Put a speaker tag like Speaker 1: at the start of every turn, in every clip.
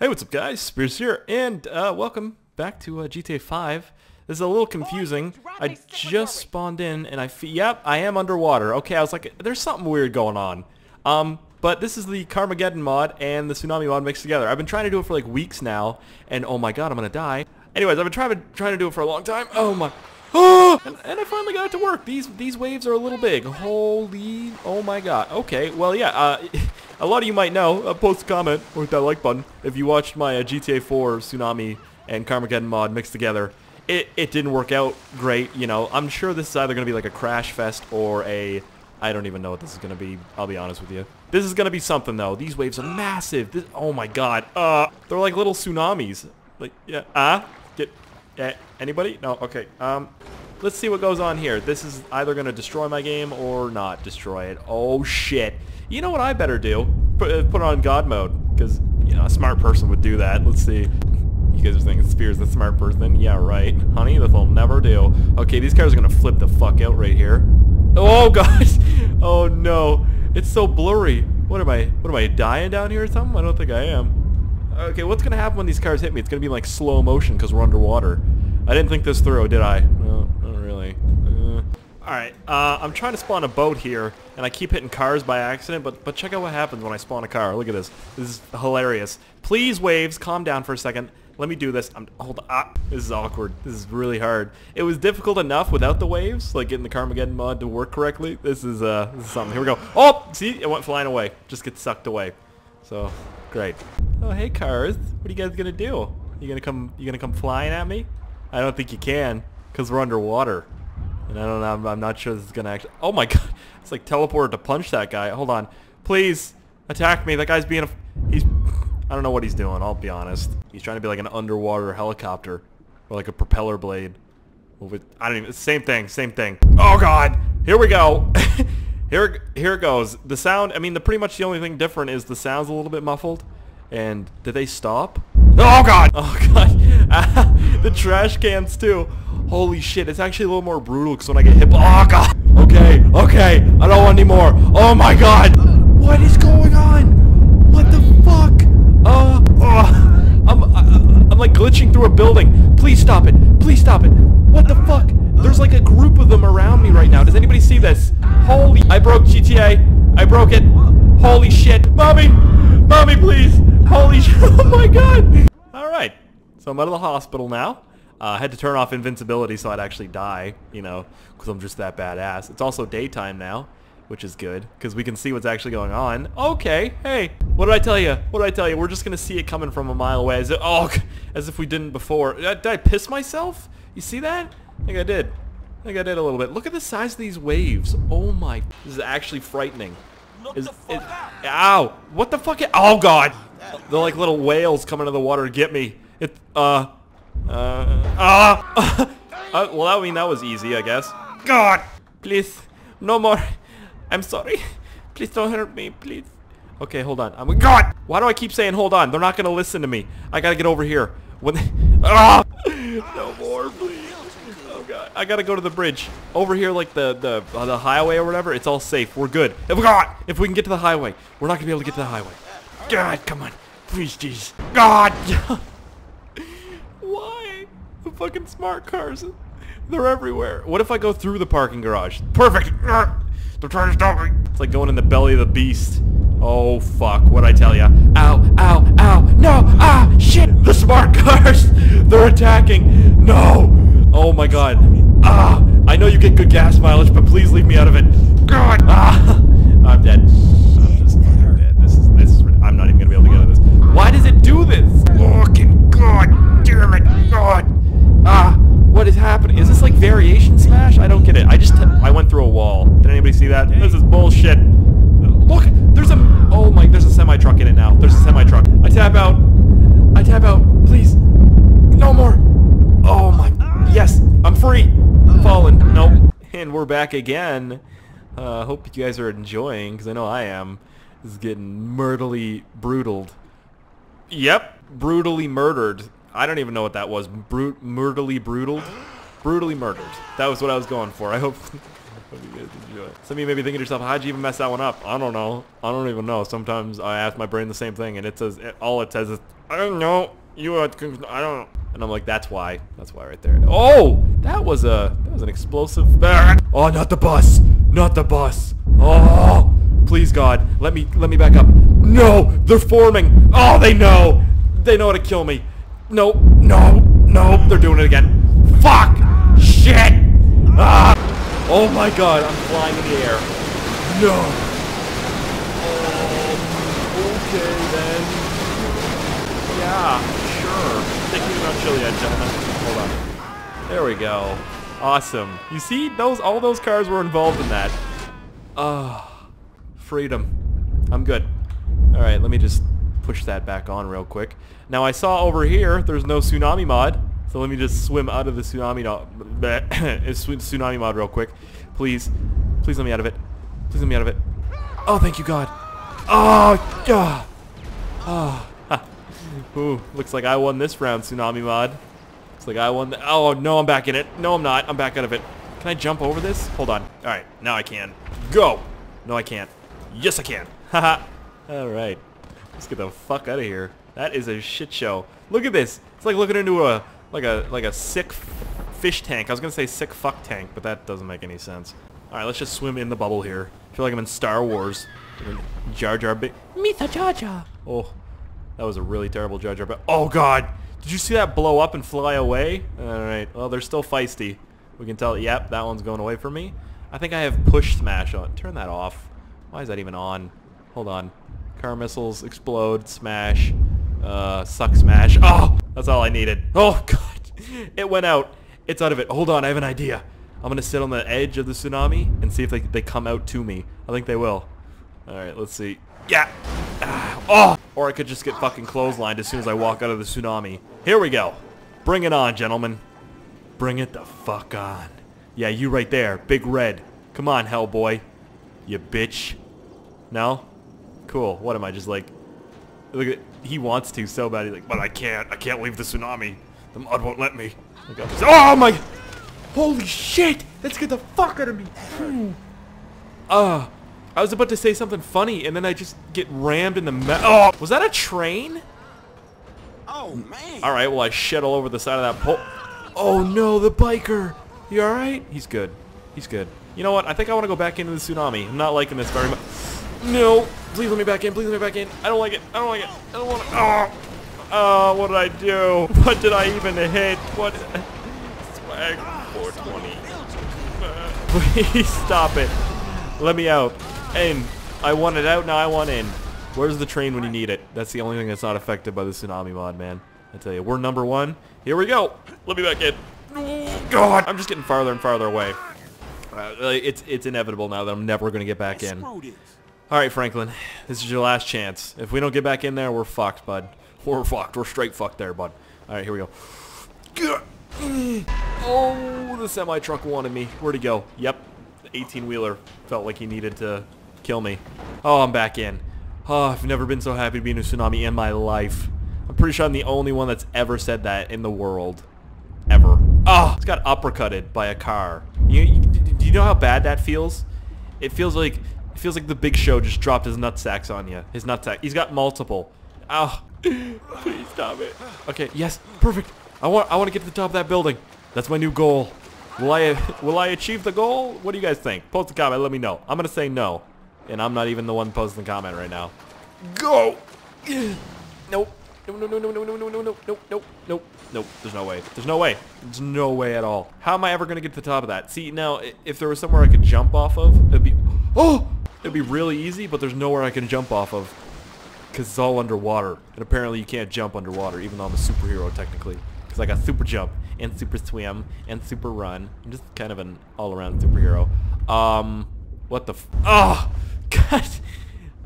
Speaker 1: Hey, what's up guys? Speirs here, and uh, welcome back to uh, GTA 5. This is a little confusing. I just spawned in, and I fe- yep, I am underwater. Okay, I was like, there's something weird going on. Um, but this is the Carmageddon mod and the Tsunami mod mixed together. I've been trying to do it for like weeks now, and oh my god, I'm gonna die. Anyways, I've been trying, to, trying to do it for a long time. Oh my... Oh! And, and I finally got it to work. These these waves are a little big. Holy... Oh my god. Okay, well yeah, uh... a lot of you might know, uh, post a comment or hit that like button if you watched my uh, GTA 4 Tsunami and Carmageddon mod mixed together. It, it didn't work out great, you know. I'm sure this is either going to be like a crash fest or a... I don't even know what this is going to be, I'll be honest with you. This is going to be something, though. These waves are massive. This, oh, my God. Uh, they're like little tsunamis. Like, yeah, ah? Uh, get, uh, anybody? No, okay. Um, let's see what goes on here. This is either going to destroy my game or not destroy it. Oh, shit. You know what I better do? Put, uh, put on God mode, because, you know, a smart person would do that. Let's see. You guys are thinking Speirs the smart person. Yeah, right. Honey, this will never do. Okay, these cars are going to flip the fuck out right here. Oh, gosh. Oh, no. It's so blurry. What am I, what am I, dying down here or something? I don't think I am. Okay, what's going to happen when these cars hit me? It's going to be like slow motion because we're underwater. I didn't think this through, did I? No, Alright, uh, I'm trying to spawn a boat here, and I keep hitting cars by accident, but but check out what happens when I spawn a car. Look at this. This is hilarious. Please, waves, calm down for a second. Let me do this. I'm, hold on. Ah, this is awkward. This is really hard. It was difficult enough without the waves, like getting the Carmageddon mod to work correctly. This is, uh, this is something. Here we go. Oh, see? It went flying away. Just get sucked away. So, great. Oh, hey, cars. What are you guys gonna do? You gonna come, you gonna come flying at me? I don't think you can, because we're underwater. And I don't know, I'm, I'm not sure this is gonna actually... Oh my god, it's like teleported to punch that guy. Hold on. Please, attack me. That guy's being a... He's... I don't know what he's doing, I'll be honest. He's trying to be like an underwater helicopter. Or like a propeller blade. I don't even... Same thing, same thing. Oh god! Here we go! here, here it goes. The sound, I mean, the pretty much the only thing different is the sound's a little bit muffled. And did they stop? Oh god! Oh god! the trash cans too. Holy shit, it's actually a little more brutal because when I get hit- Oh god! Okay, okay, I don't want any more. Oh my god! What is going on? What the fuck? Uh, uh, I'm, uh, I'm like glitching through a building. Please stop it. Please stop it. What the fuck? There's like a group of them around me right now. Does anybody see this? Holy, I broke GTA. I broke it. Holy shit. Mommy! Mommy, please! Holy shit, oh my god! So I'm out of the hospital now. Uh, I had to turn off invincibility so I'd actually die, you know, because I'm just that badass. It's also daytime now, which is good, because we can see what's actually going on. Okay, hey, what did I tell you? What did I tell you? We're just going to see it coming from a mile away, as if, oh, as if we didn't before. Uh, did I piss myself? You see that? I think I did. I think I did a little bit. Look at the size of these waves. Oh my, this is actually frightening. Is, is, ow! What the fuck? Oh god! They're like little whales coming to the water to get me. It, uh, uh, ah! uh, well, I mean, that was easy, I guess. God! Please, no more. I'm sorry. Please don't hurt me, please. Okay, hold on. I'm God! Why do I keep saying hold on? They're not gonna listen to me. I gotta get over here. When they, ah! No more, please. Oh god. I gotta go to the bridge. Over here, like the the uh, the highway or whatever. It's all safe. We're good. If God, if we can get to the highway, we're not gonna be able to get to the highway. God, come on, please, jeez. God. Fucking smart cars. They're everywhere. What if I go through the parking garage? Perfect. They're trying to stop me. It's like going in the belly of the beast. Oh fuck, What'd I tell ya? Ow, ow, ow, no, ah, shit, the smart cars, they're attacking, no, oh my god, ah, I know you get good gas mileage, but please leave me out of it, god, ah, I'm dead, I'm just fucking dead, this is, this is, I'm not even gonna be able to get out of this, why does it do this, fucking god, damn it, god, ah, what is happening, is this like variation smash, I don't get it, I just, I went through a wall, did anybody see that, this is bullshit, Look, there's a, oh my, there's a semi-truck in it now. There's a semi-truck. I tap out. I tap out. Please. No more. Oh my, yes, I'm free. Fallen. Nope. And we're back again. Uh, hope you guys are enjoying, because I know I am. This is getting murderly brutaled. Yep, brutally murdered. I don't even know what that was. Brut murderly brutaled? Brutally murdered. That was what I was going for. I hope... Hope you guys enjoy. It. Some of you may be thinking to yourself, how'd you even mess that one up? I don't know. I don't even know. Sometimes I ask my brain the same thing, and it says it, all it says is I don't know. You are, I don't know. And I'm like, that's why. That's why right there. Oh, that was a, that was an explosive. Oh, not the bus. Not the bus. Oh, please God, let me, let me back up. No, they're forming. Oh, they know. They know how to kill me. No, no, no, they're doing it again. Fuck! Shit! Ah! Oh my god, I'm flying in the air. No! Oh, okay then. Yeah, sure. Thinking about chili yet, gentlemen. Hold on. There we go. Awesome. You see, those all those cars were involved in that. Ah, freedom. I'm good. Alright, let me just push that back on real quick. Now I saw over here, there's no tsunami mod. So let me just swim out of the tsunami, tsunami mod real quick. Please. Please let me out of it. Please let me out of it. Oh, thank you, God. Oh, God. Oh. Ooh, looks like I won this round, tsunami mod. Looks like I won. oh, no, I'm back in it. No, I'm not. I'm back out of it. Can I jump over this? Hold on. All right, now I can. Go. No, I can't. Yes, I can. Haha. All right. Let's get the fuck out of here. That is a shit show. Look at this. It's like looking into a like a like a sick fish tank. I was gonna say sick fuck tank, but that doesn't make any sense. All right, let's just swim in the bubble here. I feel like I'm in Star Wars. Jar Jar Big.
Speaker 2: Mitha Jar Jar.
Speaker 1: Oh, that was a really terrible Jar Jar. But oh god, did you see that blow up and fly away? All right. Well, they're still feisty. We can tell. Yep, that one's going away from me. I think I have push smash on. Turn that off. Why is that even on? Hold on. Car missiles explode, smash, uh, suck smash. Oh, that's all I needed. Oh god, it went out. It's out of it. Hold on, I have an idea. I'm gonna sit on the edge of the tsunami and see if they, they come out to me. I think they will. Alright, let's see. Yeah! Ah, oh! Or I could just get fucking clotheslined as soon as I walk out of the tsunami. Here we go. Bring it on, gentlemen. Bring it the fuck on. Yeah, you right there. Big red. Come on, Hellboy. You bitch. No? Cool. What am I, just like... Look at... He wants to so bad. He's like, but I can't. I can't leave the tsunami. The mud won't let me. Oh my... Holy shit! That scared the fuck out of me. Uh, I was about to say something funny, and then I just get rammed in the me- Oh! Was that a train?
Speaker 3: Oh, man.
Speaker 1: Alright, well I shed all over the side of that pole. Oh no, the biker! You alright? He's good. He's good. You know what? I think I want to go back into the tsunami. I'm not liking this very much. No! Please let me back in. Please let me back in. I don't like it. I don't like it. I don't want to. Oh! Oh, what did I do? What did I even hit? What? Swag 420. please stop it. Let me out. And I want it out, now I want in. Where's the train when you need it? That's the only thing that's not affected by the tsunami mod, man. I tell you, we're number one. Here we go. Let me back in. Oh, God, I'm just getting farther and farther away. Uh, it's it's inevitable now that I'm never going to get back in. All right, Franklin, this is your last chance. If we don't get back in there, we're fucked, bud. We're fucked. We're straight fucked there, bud. All right, here we go. Oh, the semi-truck wanted me. Where'd he go? Yep, the 18-wheeler felt like he needed to kill me. Oh, I'm back in. Oh, I've never been so happy to be in a tsunami in my life. I'm pretty sure I'm the only one that's ever said that in the world. Ever. Oh, it's got uppercutted by a car. You, you, do you know how bad that feels? It feels like it feels like the Big Show just dropped his nutsacks on you. His nutsack. He's got multiple. Oh, please stop it. Okay, yes, perfect. I want I want to get to the top of that building. That's my new goal. Will I will I achieve the goal? What do you guys think? Post a comment. Let me know. I'm gonna say no, and I'm not even the one posting the comment right now. Go. Nope. No, no, no, no, no, no, no, no, no, no, no, no, no. There's no way. There's no way. There's no way at all. How am I ever gonna get to the top of that? See, now, if there was somewhere I could jump off of, it'd be, oh, it'd be really easy. But there's nowhere I can jump off of, because it's all underwater. And apparently, you can't jump underwater, even though I'm a superhero technically, because I got super jump and super swim and super run. I'm just kind of an all-around superhero. Um, what the? F oh, God.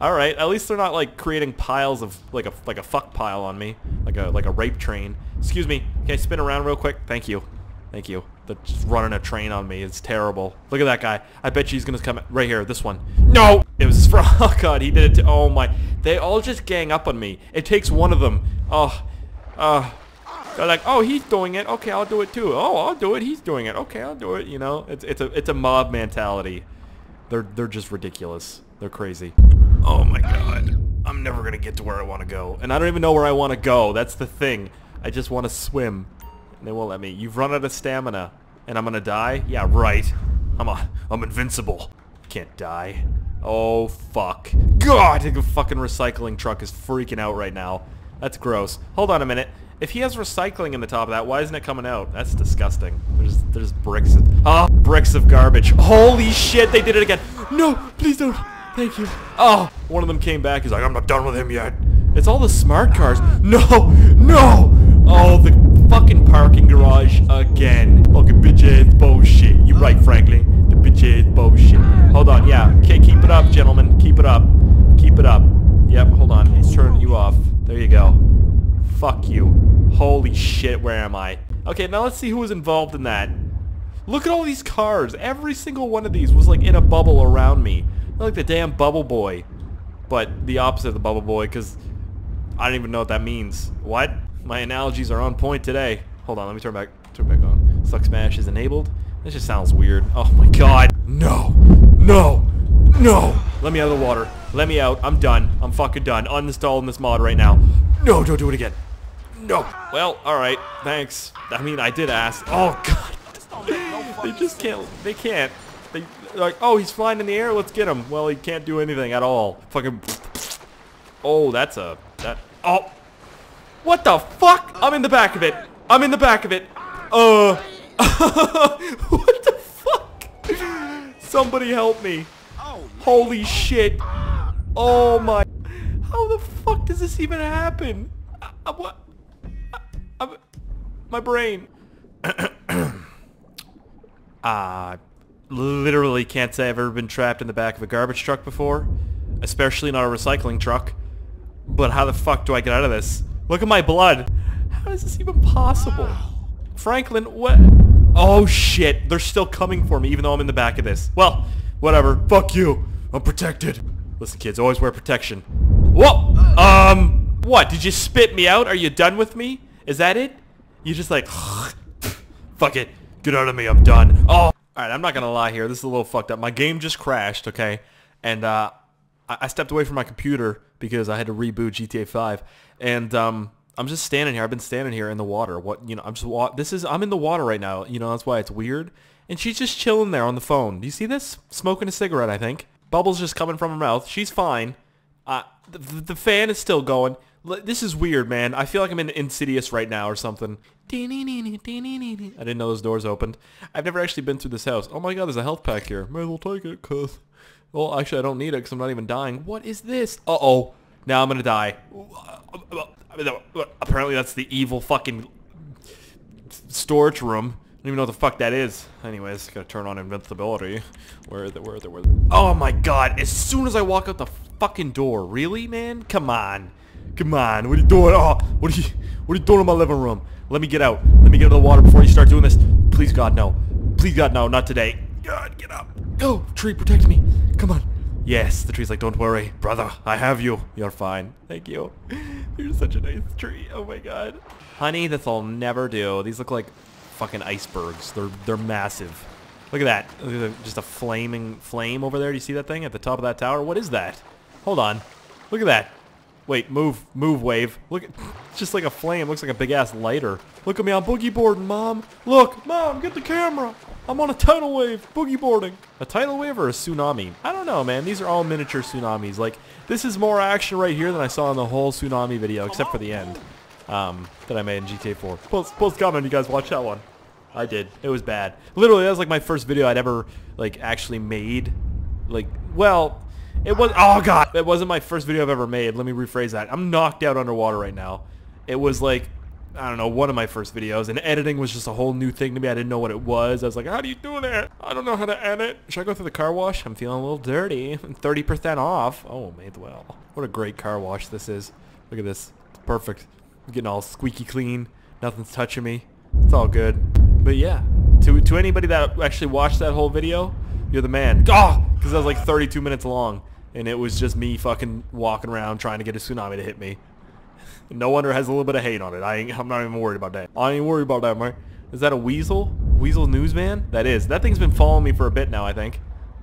Speaker 1: All right, at least they're not like creating piles of like a like a fuck pile on me, like a like a rape train. Excuse me, can I spin around real quick? Thank you, thank you. Just running a train on me. It's terrible. Look at that guy. I bet you he's gonna come right here. This one. No, it was from. Oh god, he did it. To, oh my. They all just gang up on me. It takes one of them. Oh, uh. They're like, oh, he's doing it. Okay, I'll do it too. Oh, I'll do it. He's doing it. Okay, I'll do it. You know, it's it's a it's a mob mentality. They're they're just ridiculous. They're crazy. Oh my god. I'm never gonna get to where I want to go. And I don't even know where I want to go. That's the thing. I just want to swim. And they won't let me. You've run out of stamina. And I'm gonna die? Yeah, right. I'm a, I'm invincible. Can't die. Oh, fuck. God, the fucking recycling truck is freaking out right now. That's gross. Hold on a minute. If he has recycling in the top of that, why isn't it coming out? That's disgusting. There's there's bricks. Ah, oh, bricks of garbage. Holy shit, they did it again. No, please don't. Thank you. Oh, one of them came back. He's like, I'm not done with him yet. It's all the smart cars. No, no. Oh, the fucking parking garage again. Fucking bitch ass bullshit. You're right, Franklin. The bitch ass bullshit. Hold on, yeah. Okay, keep it up, gentlemen. Keep it up. Keep it up. Yep, hold on. Let's turn you off. There you go. Fuck you. Holy shit, where am I? Okay, now let's see who was involved in that. Look at all these cars. Every single one of these was like in a bubble around me. Like the damn bubble boy. But the opposite of the bubble boy, because I don't even know what that means. What? My analogies are on point today. Hold on, let me turn back turn back on. Suck smash is enabled. This just sounds weird. Oh my god. No. No. No. Let me out of the water. Let me out. I'm done. I'm fucking done. Uninstalling this mod right now. No, don't do it again. No. Well, alright. Thanks. I mean, I did ask. Oh god. they just can't. They can't. They like, oh, he's flying in the air. Let's get him. Well, he can't do anything at all. Fucking. Oh, that's a that. Oh. What the fuck? I'm in the back of it. I'm in the back of it. Uh. what the fuck? Somebody help me. Holy shit. Oh my. How the fuck does this even happen? I, I, what? I, my brain. I literally can't say I've ever been trapped in the back of a garbage truck before. Especially not a recycling truck. But how the fuck do I get out of this? Look at my blood. How is this even possible? Franklin, what? Oh shit, they're still coming for me even though I'm in the back of this. Well, whatever. Fuck you. I'm protected. Listen kids, always wear protection. Whoa! Um, what? Did you spit me out? Are you done with me? Is that it? You just like, fuck it. Get out of me, I'm done. Oh! Alright, I'm not gonna lie here. This is a little fucked up. My game just crashed, okay? And, uh, I stepped away from my computer because I had to reboot GTA 5. And, um, I'm just standing here. I've been standing here in the water. What, you know, I'm just, wa this is, I'm in the water right now. You know, that's why it's weird. And she's just chilling there on the phone. Do you see this? Smoking a cigarette, I think. Bubbles just coming from her mouth. She's fine. Uh, the, the fan is still going. This is weird, man. I feel like I'm in Insidious right now or something. I didn't know those doors opened. I've never actually been through this house. Oh my god, there's a health pack here. May as well take it, cuz... Well, actually, I don't need it because I'm not even dying. What is this? Uh-oh. Now I'm gonna die. Apparently that's the evil fucking storage room. I don't even know what the fuck that is. Anyways, gotta turn on invincibility. Where it? Where it? Where it? Oh my god, as soon as I walk out the fucking door. Really, man? Come on. Come on. What are you doing? Oh, what are you, what are you doing in my living room? Let me get out. Let me get out of the water before you start doing this. Please, God, no. Please, God, no. Not today. God, get up. Go, tree, protect me. Come on. Yes, the tree's like, don't worry, brother, I have you. You're fine. Thank you. You're such a nice tree. Oh my god. Honey, this'll never do. These look like fucking icebergs. They're they're massive. Look at that. Just a flaming flame over there. Do you see that thing at the top of that tower? What is that? Hold on. Look at that. Wait, move, move, wave. Look, at, it's just like a flame. Looks like a big-ass lighter. Look at me, I'm boogie boarding, Mom. Look, Mom, get the camera. I'm on a tidal wave, boogie boarding. A tidal wave or a tsunami? I don't know, man. These are all miniature tsunamis. Like, this is more action right here than I saw in the whole tsunami video, except for the end um, that I made in GTA 4. Post, post comment, you guys watch that one. I did. It was bad. Literally, that was like my first video I'd ever, like, actually made. Like, well, it was, oh god, it wasn't my first video I've ever made. Let me rephrase that. I'm knocked out underwater right now. It was like, I don't know, one of my first videos, and editing was just a whole new thing to me. I didn't know what it was. I was like, how do you do that? I don't know how to edit. Should I go through the car wash? I'm feeling a little dirty. 30% off. Oh, made well. What a great car wash this is. Look at this. It's perfect. I'm getting all squeaky clean. Nothing's touching me. It's all good. But yeah, to, to anybody that actually watched that whole video, you're the man. Ah! Oh! Because that was like 32 minutes long and it was just me fucking walking around trying to get a tsunami to hit me. No wonder it has a little bit of hate on it. I ain't, I'm not even worried about that. I ain't worried about that, man. Is that a weasel? Weazel newsman? That is. That thing's been following me for a bit now, I think.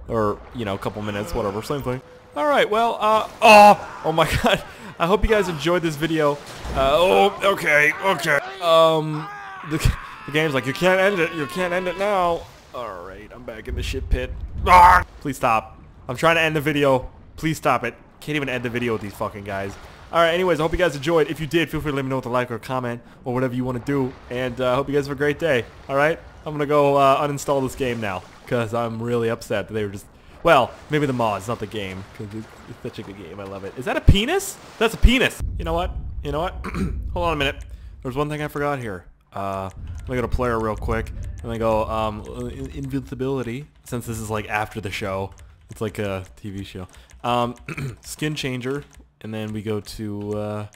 Speaker 1: Or, you know, a couple minutes, whatever. Same thing. All right, well, uh, oh, oh my god. I hope you guys enjoyed this video. Uh, oh, okay, okay. Um, the, the game's like, you can't end it, you can't end it now. All right, I'm back in the shit pit. Ah! Please stop. I'm trying to end the video. Please stop it. Can't even end the video with these fucking guys. Alright, anyways, I hope you guys enjoyed. If you did, feel free to let me know with a like or a comment or whatever you want to do. And I uh, hope you guys have a great day. Alright? I'm going to go uh, uninstall this game now because I'm really upset that they were just... Well, maybe the mods, not the game, because it's such a good game. I love it. Is that a penis? That's a penis. You know what? You know what? Hold on a minute. There's one thing I forgot here. Uh, let me go to player real quick. And I go, um, invincibility, since this is like after the show. It's like a TV show. Um, skin changer, and then we go to, uh,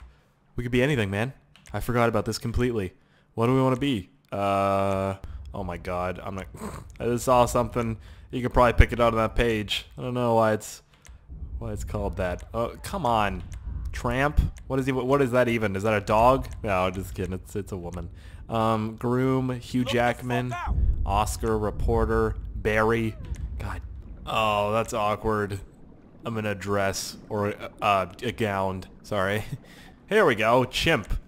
Speaker 1: we could be anything, man. I forgot about this completely. What do we want to be? Uh, oh my god, I'm like, I just saw something. You could probably pick it out on that page. I don't know why it's, why it's called that. Oh, come on. Tramp? What is he? What is that even? Is that a dog? No, I'm just kidding. It's it's a woman. Um, Groom, Hugh Jackman, Oscar, reporter, Barry. God. Oh, that's awkward. I'm in a dress or uh, a gown. Sorry. Here we go. Chimp.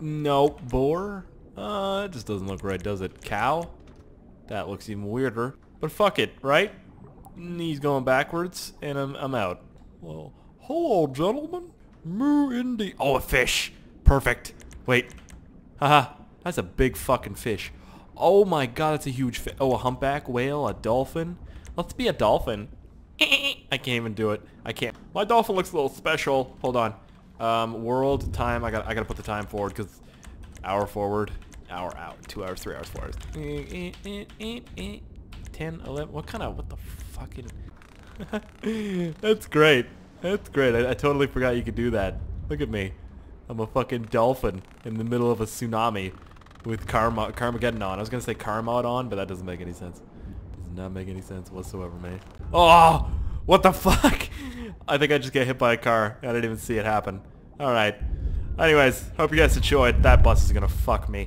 Speaker 1: No. Boar? Uh, it just doesn't look right, does it? Cow? That looks even weirder. But fuck it, right? He's going backwards, and I'm, I'm out. Well, hello, gentlemen. Moo indeed. Oh, a fish. Perfect. Wait. Haha. That's a big fucking fish. Oh my god, that's a huge fish. Oh, a humpback whale, a dolphin. Let's be a dolphin. I can't even do it. I can't. My dolphin looks a little special. Hold on. Um, world time. I got. I got to put the time forward because hour forward, hour out, two hours, three hours, four hours. Ten, eleven. What kind of? What the fucking? That's great. That's great. I, I totally forgot you could do that. Look at me. I'm a fucking dolphin in the middle of a tsunami with Karma Carmageddon on. I was gonna say Karma on, but that doesn't make any sense. Does not make any sense whatsoever, man. Oh, what the fuck? I think I just got hit by a car. I didn't even see it happen. All right. Anyways, hope you guys enjoyed. That bus is gonna fuck me.